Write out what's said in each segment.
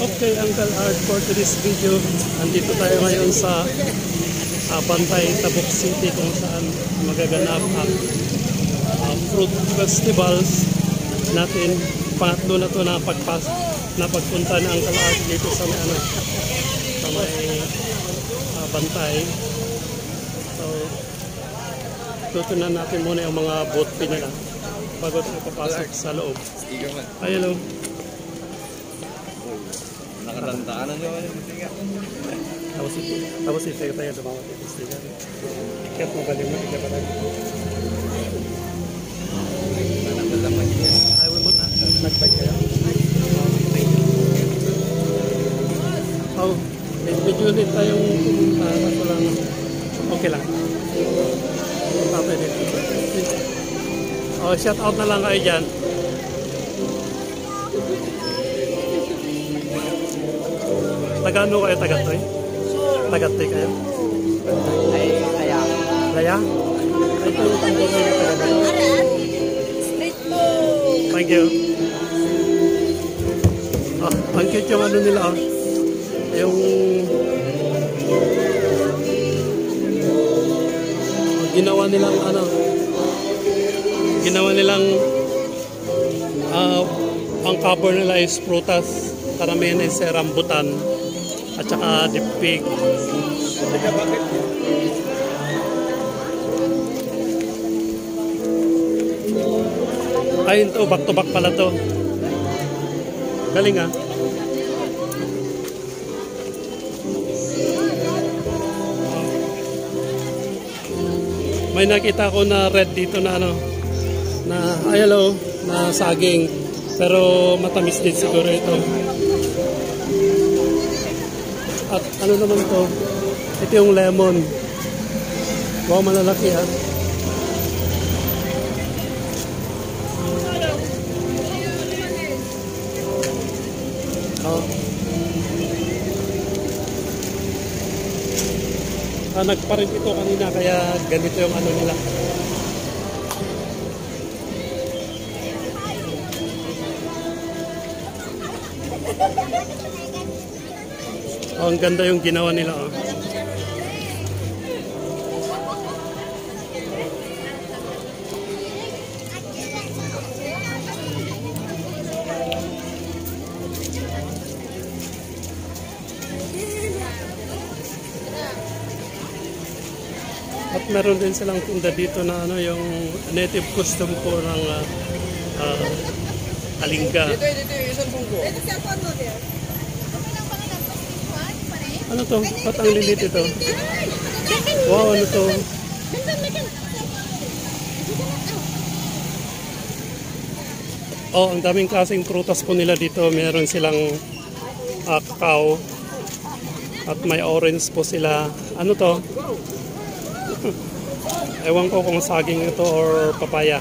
Okay, Uncle Art, for today's video, andito tayo ngayon sa uh, Bantay, Tabuk City kung saan magaganap ang uh, fruit festivals natin. Pangatlo na to na pagpas na pagpunta ng Uncle Art dito sa may ano, sa may uh, Bantay. So, tutunan natin muna yung mga fee nila bago tayo papasok sa loob. Sticker man. Ay, hello. Nakatandaan nyo yung sticker. Tapos ito, tapos ito tayo dumawat ito sticker. Ikat mo galing mo, ikat pa tayo. Manakal lang mag-yes. Ay, mo na. Oh, medyo ulit tayong pumunta. Lang, okay lang. Tayo dito. Oh, shout out na lang kayo dyan. Taga ano kayo, taga Toy? Taga Toy kayo? Ay, kaya. Laya? Ay, ito yung tanggol na yung! Thank you. Ah, ang cute yung ano nila ah. Yung ginawa nilang ano ginawa nilang ah ang cover nila is prutas karamihan is rambutan at saka dipig ayun to back to back pala to. Galing ah. May nakita ko na red dito na ano na ay hello na saging. Pero matamis din siguro ito at ano naman to ito yung lemon wow malalaki ah oh. Ah, nagparin ito kanina kaya ganito yung ano nila. Oh, ang ganda yung ginawa nila. Oh. At meron din silang tinda dito na ano yung native custom po ng uh, uh, Alingga. Dito, dito, isang bungko. Ito cellphone mo, dear. Ano to? Ba't ang lilit ito? Wow, ano to? Oh, ang daming klaseng prutas po nila dito. Meron silang uh, kakao. At may orange po sila. Ano to? Ewan ko kung saging ito or papaya.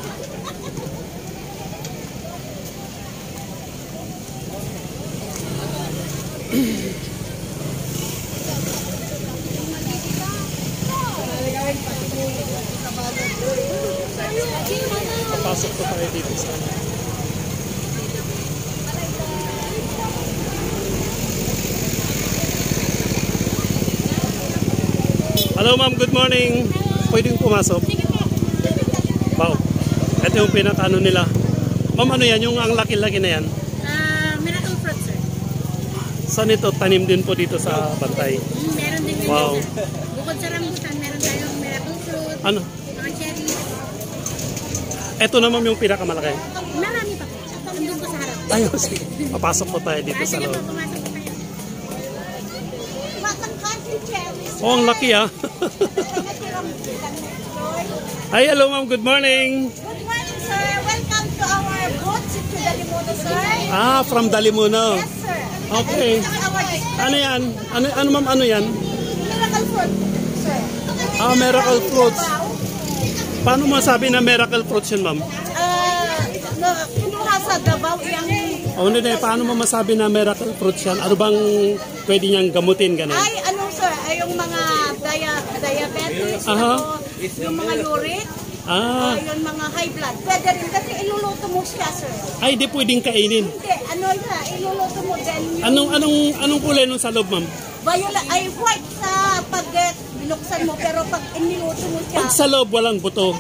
Papasok po tayo dito sa Hello ma'am, good morning. Pwedeng pumasok? Wow. Ito yung pinaka-ano nila. Ma'am, ano yan? Yung ang laki-laki na yan? Ah, miracle fruit, sir. Saan ito? Tanim din po dito sa Bantay. Mm, meron din Wow. Bukod sa rambutan, meron tayong miracle fruit, Ano? Ito naman yung pinakamalaki. Marami pa po. Nandun po sa harap. Ayun, sige. Papasok po tayo dito Ah, sa loob. Oh, ang laki ah. Hi, hello ma'am. Good morning. Good morning, sir. Welcome to our booth to Dalimuno, sir. Ah, from Dalimuno. Yes, sir. Okay. Ano yan? Ano, ano ma'am, ano yan? miracle fruit, sir. Ah, miracle fruits. Paano masabi na miracle fruits yun, ma'am? Ah, no, kinuha sa Davao iyang O, hindi, hindi. Paano mo masabi na miracle fruits yan? Ano bang pwede niyang gamutin, gano'n? ay ano sir, ay yung mga dia, diabetes, Aha. ano, yung mga uric, Ah, Ah, yun mga high blood. Pwede rin kasi iluluto mo siya, sir. ay di pwedeng kainin. Hindi, ano siya, iluluto mo din yung Anong anong anong kulay nung sa loob, ma'am? violet, ay white sa pag eh, binuksan mo, pero pag iniluto mo siya, Pag sa loob walang buto.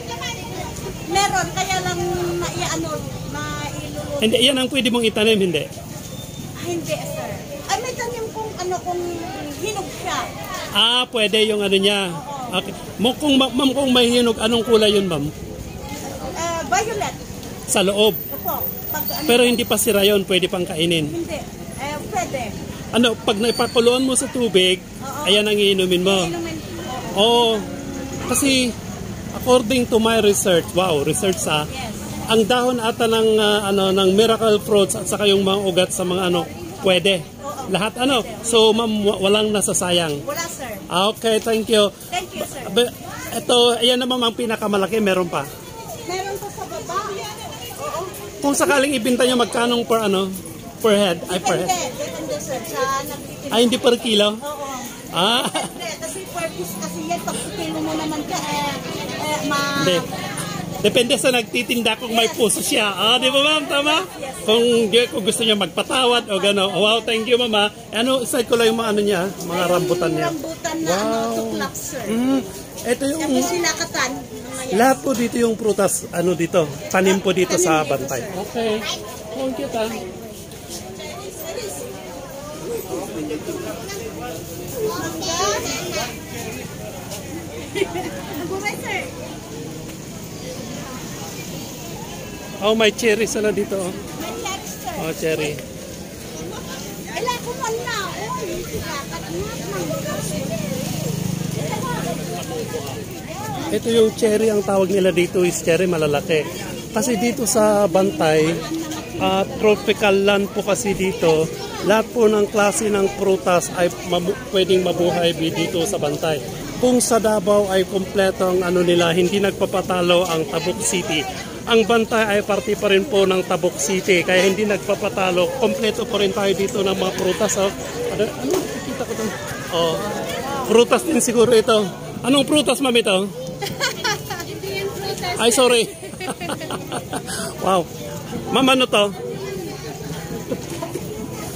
meron, kaya lang maiano, mailuluto. Hindi, yan ang pwede mong itanim, hindi. Ah, hindi, sir. Ay, may tanim kung ano, kung hinog siya. Ah, pwede yung ano niya. Okay. Mo kung ma- ma'am kung may hinog, anong kulay yun, ma'am? Ah, violet. Sa loob. Opo. Pag ano, Pero hindi pa sira yun, pwede pang kainin. hindi. Eh, pwede. Ano, pag naipakuluan mo sa tubig, Oo. ayan ang iinumin mo. Inumin. Oo. Oo. Kasi, according to my research, wow, research sa Yes. ang dahon ata ng ah, ano ng miracle fruits at saka yung mga ugat sa mga ano, pwede. Oo. Lahat ano. So, ma'am, wa- walang nasasayang. Wala, sir. Ah, Okay, thank you. Thank you, sir. But, ito, ayan naman ang pinakamalaki, meron pa. Meron pa sa baba. Oo. Kung sakaling ibinta nyo, magkanong per ano? Per head? Ay, per Depende. head. Depende, sir. Sa. Ay, hindi per kilo? Oo. Ah, kasi per piece kasi yan. Pag kilo mo naman ka, eh, eh, ma... hindi. Depende sa nagtitinda kung may puso siya. Ah, di ba ma'am? Tama? Kung, kung gusto niya magpatawad o gano'n. Wow, thank you mama. Ano, side ko lang yung mga ano niya, mga rambutan niya. Rambutan na Wow. ano, tuklap, sir. Mm, ito yung, Tapos sinakatan. Lahat po dito yung prutas, ano dito, tanim po dito Tanim sa dito, bantay. sir. Okay. Thank you, ta. Oh, may cherry sila dito. oh. Oh, cherry. Ila ko man na. Na. Ito yung cherry, ang tawag nila dito is cherry malalaki. Kasi dito sa Bantay, ah, tropical land po kasi dito, lahat po ng klase ng prutas ay mabu- pwedeng mabuhay dito sa Bantay. Kung sa Davao ay kompleto ang ano nila, hindi nagpapatalo ang Tabuk City. Ang Bantay ay parte pa rin po ng Tabuk City, kaya hindi nagpapatalo. Kompleto po rin tayo dito ng mga prutas. Oh. Ano, ano nakikita ko doon? Oh, prutas din siguro ito. Anong prutas, ma'am, ito? Ay, sorry. wow. Ma'am, ano to?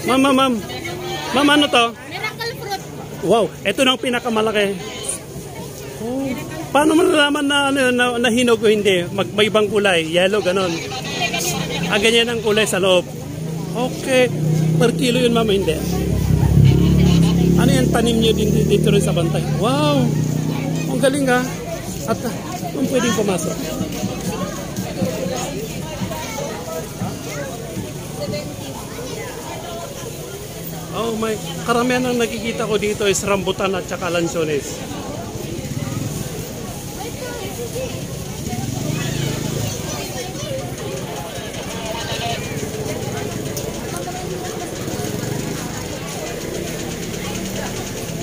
Ma'am, ma'am, ma'am. Ma'am, ano to? Miracle fruit. Wow, ito na ang pinakamalaki. Oh. Paano mo nalaman na, ano, na, na hinog o hindi? Mag, may ibang kulay, yellow, ganon. Ah, ganyan ang kulay sa loob. Okay. Per kilo yun, ma'am, hindi. Ano yan, tanim niyo din dito rin sa bantay? Wow! Ang galing ha. At uh, kung pwedeng pumasok. Oh my, karamihan ang nakikita ko dito is rambutan at saka lansones.